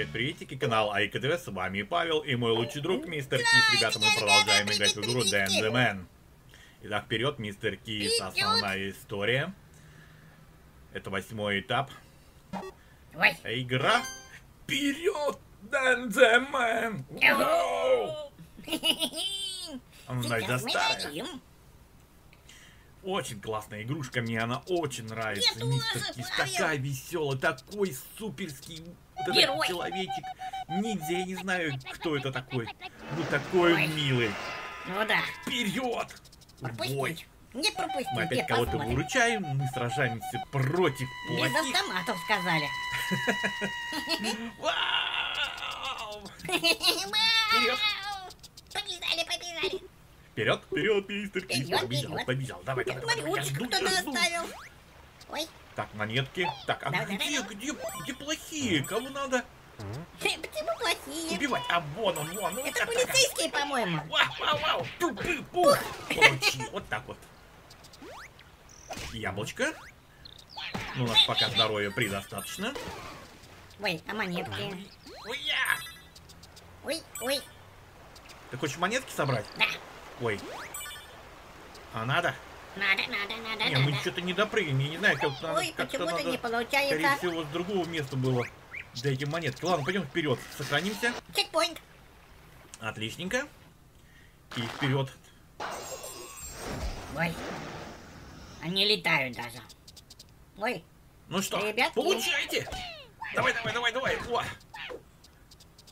Привет, приветики, канал АИКТВ, с вами Павел и мой лучший друг Мистер Кис. Ребята, мы продолжаем играть в игру Dan the Man. Итак, вперед, Мистер Кис, основная история. Это восьмой этап. Ой. Игра вперед, Dan the Man! Дадим. Очень классная игрушка, мне она очень нравится. Мистер Кис такая веселая, такой суперский вот этот Герой. человечек. Ниндзя, я не знаю, кто это такой. Ну такой Ой. милый. Ну да, Вперед! В бой! Не пропустить, Мы опять кого-то выручаем, мы сражаемся против Без плохих. автоматов сказали. Побежали, побежали. Вперед, вперед, мистер Кис, побежал, побежал. Давай, давай, давай, Марючку жду, кто-то жду. оставил. Ой, Так, монетки. Так, а давай, где, давай. где, где плохие? Кого надо почему плохие? убивать? А вон он, вон он. Это полицейские, по-моему. Вау, вау, вау. Пу-пу-пу. Получи. Вот так вот. Яблочко. Ну, у нас пока здоровья предостаточно. Ой, а монетки? Уя! Ой, ой, Ты хочешь монетки собрать? да. Ой. А надо? Надо, надо, надо, Не, мы надо. что-то не допрыгнем. Я не знаю, как надо. Ой, как-то почему-то надо, не Скорее получается. всего, с другого места было эти монетки. Ладно, пойдем вперед. Сохранимся. Чекпоинт. Отличненько. И вперед. Ой. Они летают даже. Ой, Ну что, Ребятки. получайте! Давай, давай, давай, давай! О!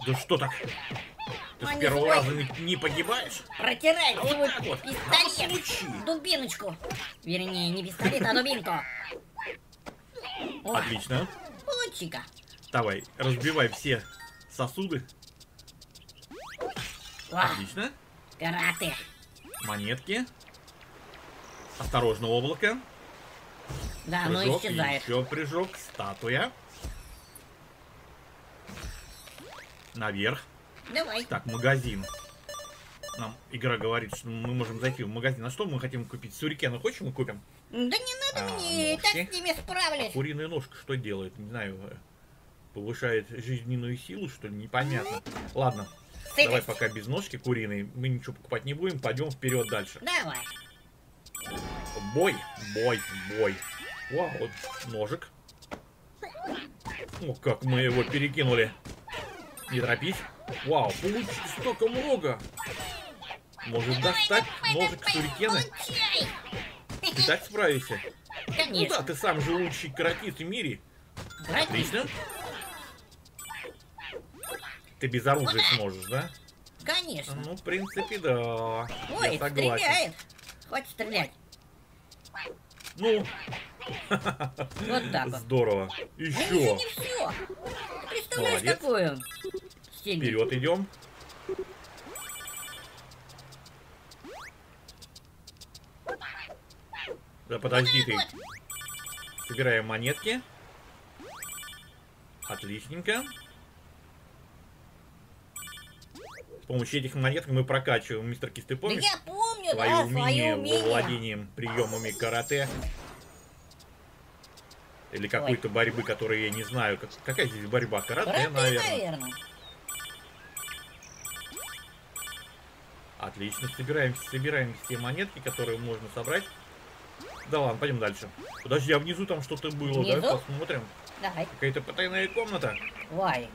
Да что так? Ты с первого свой. раза не, не погибаешь? протирает А вот так вот. пистолет. Получи. Дубиночку. Вернее, не пистолет, а дубинку. Отлично. получи-ка. Давай, разбивай все сосуды. О, Отлично. карате. Монетки. Осторожно, облако. Да, оно Прыжок, исчезает. еще прыжок, статуя. Наверх. Давай. Так, магазин. Нам игра говорит, что мы можем зайти в магазин. А что мы хотим купить? Сюрикены хочешь мы купим? Да не надо А, мне, так ножки? с ними справлюсь. Куриная ножка что делает? Не знаю. э, Повышает жизненную силу, что ли? Непонятно. Ладно, давай Сытость. пока без ножки куриной. Мы ничего покупать не будем. Пойдем вперед дальше. Давай. Бой, бой, бой. Вау, вот ножик. О, как мы его перекинули. Не торопись. Вау, получить столько много. Может достать ножик сюрикены? Получай. Ты так справишься? Ну да, Конечно. ты сам же лучший каратист в мире. Братик, Отлично. Ты без оружия сможешь, да? Конечно. Ну, в принципе, да. Ой, Я согласен. стреляет. Хочешь стрелять? Ну, Вот так вот. здорово. Еще не все. Ты представляешь, Молодец. какой Сильный. Вперед идем. Да подожди ты. Собираем монетки. Отличненько. С помощью этих монеток мы прокачиваем, мистер Кис, ты Да помнишь? я помню, Твое да, умение свое во умение. владением приемами карате. Или какой-то борьбы, которую я не знаю. Как- какая здесь борьба? Карате, Карате, наверное. наверное. Отлично, собираем, собираем все монетки, которые можно собрать. Да ладно, пойдем дальше. Подожди, а внизу там что-то было, Внизу? да? Посмотрим. Давай. Какая-то потайная комната. Ой.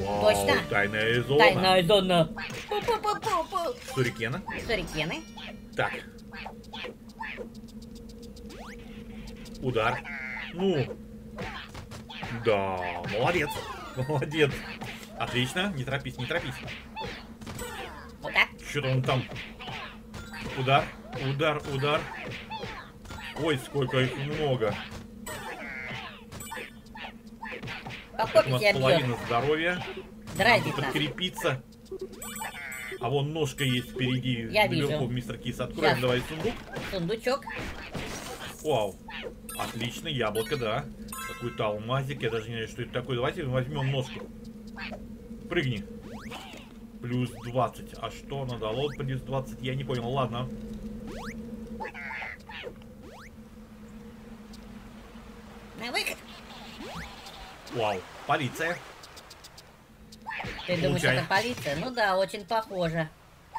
Вау, Точно? тайная зона. Тайная зона. Сурикена. Сюрикены. Так. Удар. Ну. Да, молодец. Молодец. Отлично. Не торопись, не торопись. Что-то он там. Удар, удар, удар. Ой, сколько их много. Так, у нас тебя бьет. половина здоровья. Драйвит Надо подкрепиться. А вон ножка есть впереди. Я Наверху, вижу. мистер Кис. Откроем Щас. давай сундук. Сундучок. Вау. Отлично, яблоко, да. Какой-то алмазик. Я даже не знаю, что это такое. Давайте возьмем ножку. Прыгни. Плюс 20. А что она дало? Плюс 20. Я не понял. Ладно. На выход. Вау. Полиция. Ты думаешь, Получай. это полиция? Ну да, очень похоже.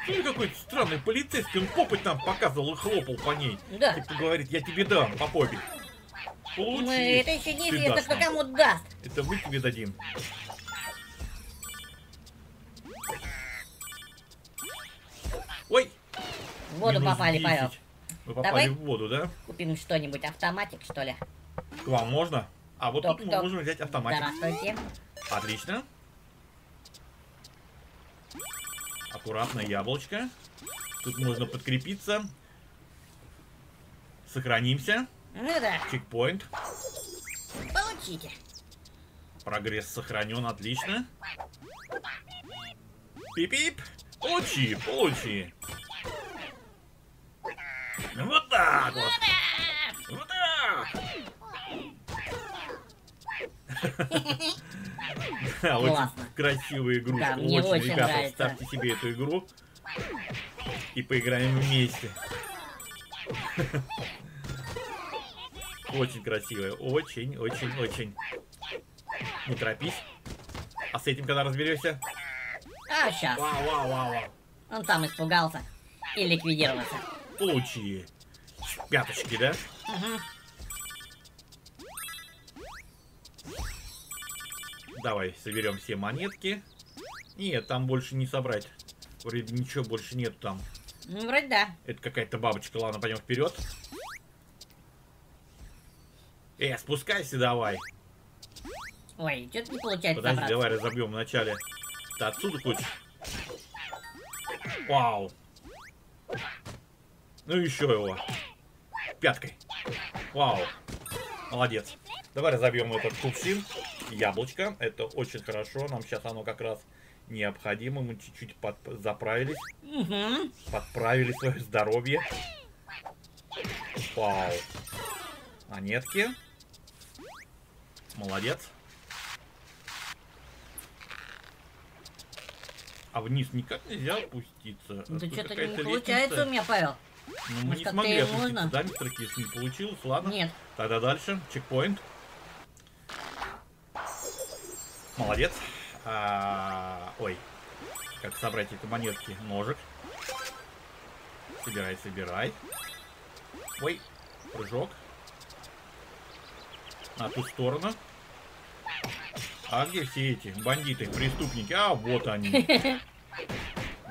Смотри, какой странный полицейский, он попыть нам показывал и хлопал по ней. Да. Типа говорит, я тебе дам по попе. Получи. Ну, это еще Ты неизвестно, кто кому даст. Это мы тебе дадим. Ой! В воду минус попали, 10. Павел. Мы попали Давай. в воду, да? Купим что-нибудь, автоматик, что ли? К вам можно? А вот тут мы Ток-ток. можем взять автоматик. Здравствуйте. Отлично. Аккуратно яблочко. Тут можно подкрепиться. Сохранимся. Ну да, Чекпоинт. получите. Прогресс сохранен, отлично. Пип-пип. Получи, получи. Так вот. Вот так. Да, очень красивая игрушка. Да, мне очень ребята, нравится. ставьте себе эту игру. И поиграем вместе. Очень красивая. Очень, очень, очень. Не торопись. А с этим когда разберешься? А, сейчас. Вау, вау, вау, вау. Он сам испугался и ликвидировался. Получи. Пяточки, да? Мгм. Давай соберем все монетки. Нет, там больше не собрать. Вроде ничего больше нет там. Ну, вроде да. Это какая-то бабочка. Ладно, пойдем вперед. Э, спускайся давай. Ой, что-то не получается Подожди, забраться. давай разобьем вначале. Ты отсюда хочешь? Вау. Ну еще его. Пяткой. Вау. Молодец. Давай разобьем этот кувшин. Яблочко. Это очень хорошо. Нам сейчас оно как раз необходимо. Мы чуть-чуть под- заправились. Угу. Подправили свое здоровье. Вау. Монетки. Молодец. А вниз никак нельзя опуститься. Да что-то не получается у меня, Павел. Ну, мы Может, не смогли опуститься, можно? да, мистер Кис? Не получилось, ладно. Нет. Тогда дальше. Чекпоинт. Молодец. А, Ой. Как собрать эти монетки? Ножик. Собирай, собирай. Ой. Прыжок. На ту сторону. А где все эти бандиты, преступники? А, вот они.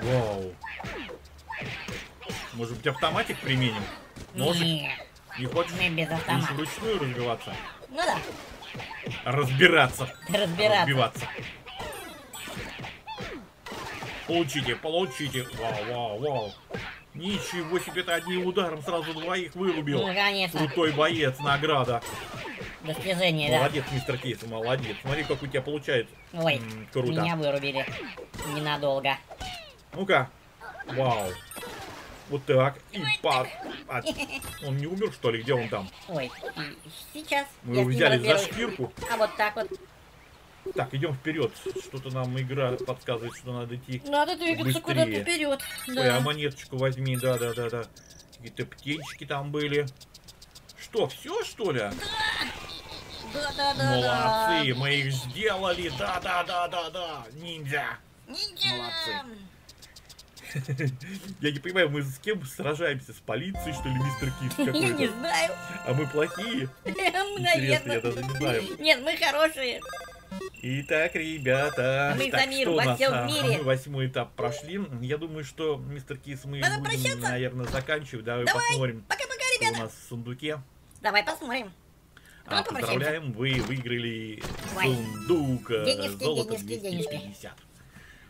Вау. Может быть автоматик применим? Ножик? Нет, Не хочешь? мы без Будешь автомата. вручную разбиваться? Ну да, Разбираться. разбираться. Разбиваться. Получите, получите. Вау, вау, вау. Ничего себе, ты одним ударом сразу двоих вырубил. Ну, конечно, Крутой боец, награда. достижение, да. Молодец, мистер Кейс, молодец. Смотри, как у тебя получается. Ой, М, круто. меня вырубили. Ненадолго. Ну-ка. Вау. Вот так. И пад. А, Он не умер, что ли? Где он там? Ой, сейчас Мы его взяли за шкирку. А вот так вот. Так, идем вперед. Что-то нам игра подсказывает, что надо идти. Надо двигаться куда-то вперед. Ой, Да. а монеточку возьми, да-да-да-да. Какие-то птенчики там были. Что, все что ли? Да, да, да, Молодцы, мы их сделали, да-да-да-да-да, ниндзя. Ниндзя! Молодцы. Я не понимаю, мы с кем сражаемся? С полицией, что ли, мистер Кис Я не знаю. А мы плохие? Интересно, я Наверное. даже не знаю. Нет, мы хорошие. Итак, ребята, Мы так, за мир что во нас? всем А, мире. Мы восьмой этап прошли. Я думаю, что, мистер Кис, мы Надо будем, прощаться. наверное, заканчивать. Давай, Давай. посмотрим, Пока-пока, что у ребята. нас в сундуке. Давай посмотрим. А, поздравляем, вы выиграли Ой. сундук э, Денежки, золото денежки, денежки. 250.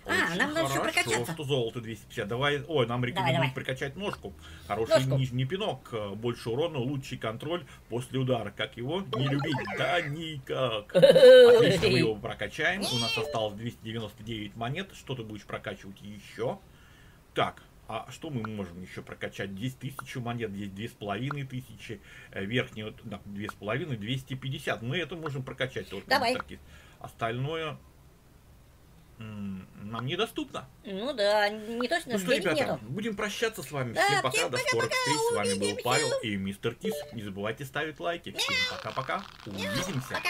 А, Очень нам надо еще прокачаться. что золото 250. Давай, ой, нам рекомендуют давай. прокачать ножку. Хороший Ножку. нижний пинок, э, больше урона, лучший контроль после удара. Как его не любить? Да никак. Отлично, мы его прокачаем. У нас осталось 299 монет. Что ты будешь прокачивать еще? Так, а что мы можем еще прокачать? Здесь 1000 монет, здесь 2500, э, верхний, вот, да, 2500, 250. Мы это можем прокачать только. Давай. Остальное нам недоступно. Ну да, не точно, Ну что, ребята, нету. будем прощаться с вами. Да, Всем пока, всем до скорых встреч. С вами был. Павел и мистер Кис. Не забывайте ставить лайки. Всем пока-пока. Увидимся. Пока.